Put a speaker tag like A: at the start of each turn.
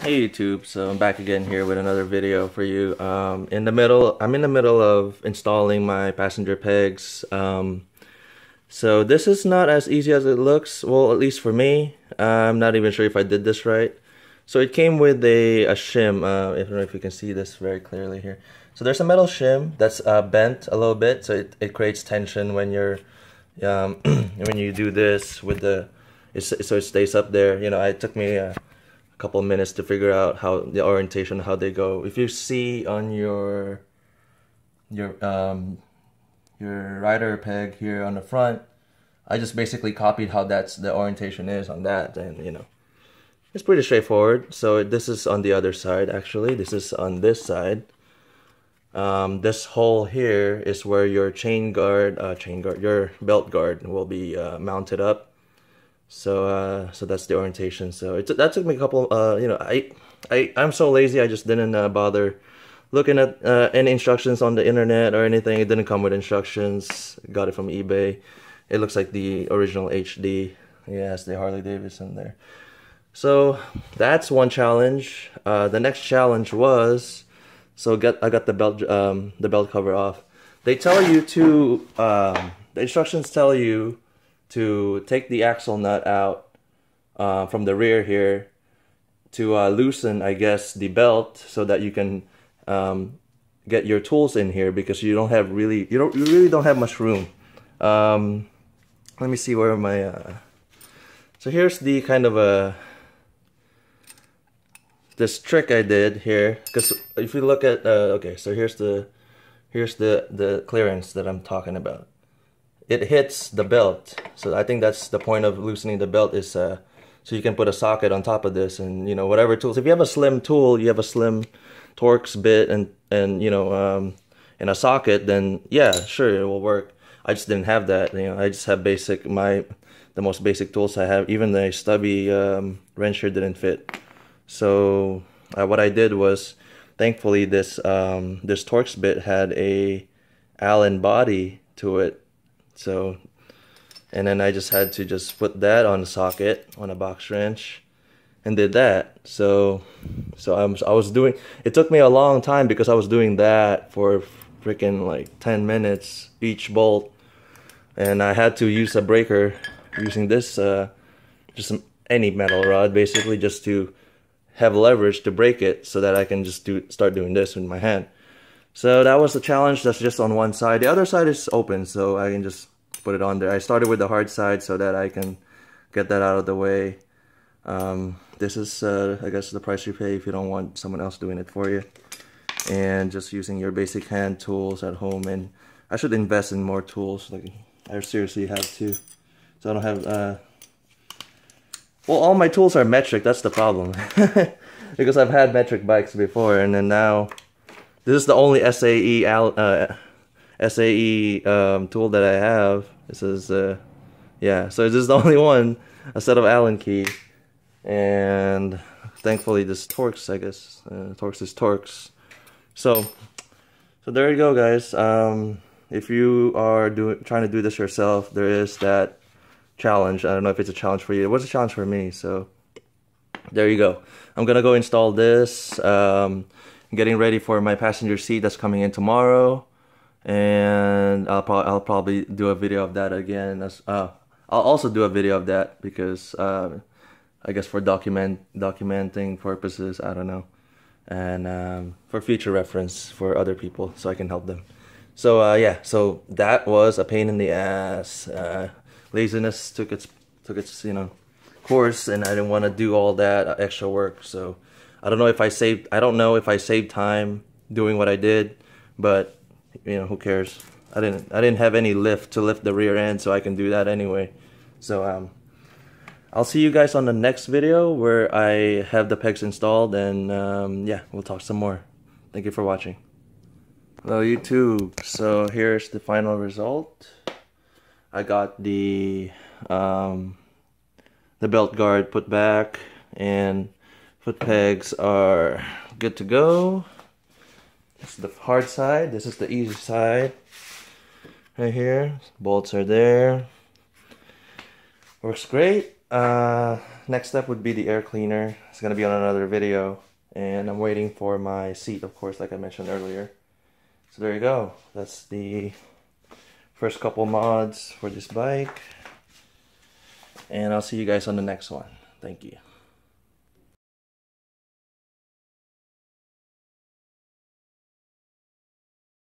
A: Hey YouTube, so I'm back again here with another video for you. Um, in the middle, I'm in the middle of installing my passenger pegs. Um, so this is not as easy as it looks, well at least for me. I'm not even sure if I did this right. So it came with a, a shim, uh, I don't know if you can see this very clearly here. So there's a metal shim that's uh, bent a little bit, so it, it creates tension when you're, um, when you do this with the, so it stays up there. You know, it took me uh, couple minutes to figure out how the orientation, how they go. If you see on your your um, your rider peg here on the front, I just basically copied how that's the orientation is on that, and you know, it's pretty straightforward. So this is on the other side actually. This is on this side. Um, this hole here is where your chain guard, uh, chain guard, your belt guard will be uh, mounted up so uh, so that's the orientation. So it that took me a couple. Uh, you know, I I I'm so lazy. I just didn't uh, bother looking at uh, any instructions on the internet or anything. It didn't come with instructions. Got it from eBay. It looks like the original HD. Yes, the Harley Davidson there. So that's one challenge. Uh, the next challenge was so get I got the belt um, the belt cover off. They tell you to um, the instructions tell you to take the axle nut out uh, from the rear here to uh, loosen, I guess, the belt so that you can um, get your tools in here because you don't have really, you don't, you really don't have much room. Um, let me see where my, uh, so here's the kind of a, this trick I did here because if you look at, uh, okay, so here's the, here's the, the clearance that I'm talking about it hits the belt. So I think that's the point of loosening the belt is uh, so you can put a socket on top of this and you know whatever tools. If you have a slim tool, you have a slim Torx bit and and you know um, in a socket, then yeah, sure it will work. I just didn't have that. You know, I just have basic my the most basic tools I have. Even the stubby um, wrench here didn't fit. So uh, what I did was, thankfully this um, this Torx bit had a Allen body to it so, and then I just had to just put that on the socket on a box wrench and did that. So, so I was, I was doing, it took me a long time because I was doing that for freaking like 10 minutes each bolt. And I had to use a breaker using this, uh, just some, any metal rod basically just to have leverage to break it so that I can just do start doing this with my hand. So that was the challenge. That's just on one side. The other side is open, so I can just put it on there. I started with the hard side so that I can get that out of the way. Um, this is, uh, I guess, the price you pay if you don't want someone else doing it for you. And just using your basic hand tools at home. And I should invest in more tools. Like I seriously have to. So I don't have, uh, well, all my tools are metric. That's the problem. because I've had metric bikes before. And then now, this is the only SAE uh, SAE um, tool that I have. This is, uh, yeah, so this is the only one, a set of Allen key. And thankfully this Torx, I guess. Uh, Torx is Torx. So, so there you go, guys. Um, if you are doing trying to do this yourself, there is that challenge. I don't know if it's a challenge for you. It was a challenge for me, so there you go. I'm gonna go install this. Um, getting ready for my passenger seat that's coming in tomorrow and I'll, pro I'll probably do a video of that again. As, uh, I'll also do a video of that because uh, I guess for document documenting purposes, I don't know, and um, for future reference for other people, so I can help them. So uh, yeah, so that was a pain in the ass. Uh, laziness took its took its you know course, and I didn't want to do all that extra work. So I don't know if I saved. I don't know if I saved time doing what I did, but you know, who cares? I didn't I didn't have any lift to lift the rear end, so I can do that anyway. So um, I'll see you guys on the next video where I have the pegs installed, and um, yeah, we'll talk some more. Thank you for watching. Hello YouTube. So here's the final result. I got the um, the belt guard put back, and foot pegs are good to go. This is the hard side. This is the easy side. Right here. Bolts are there. Works great. Uh, next step would be the air cleaner. It's gonna be on another video. And I'm waiting for my seat, of course, like I mentioned earlier. So there you go. That's the first couple mods for this bike. And I'll see you guys on the next one. Thank you.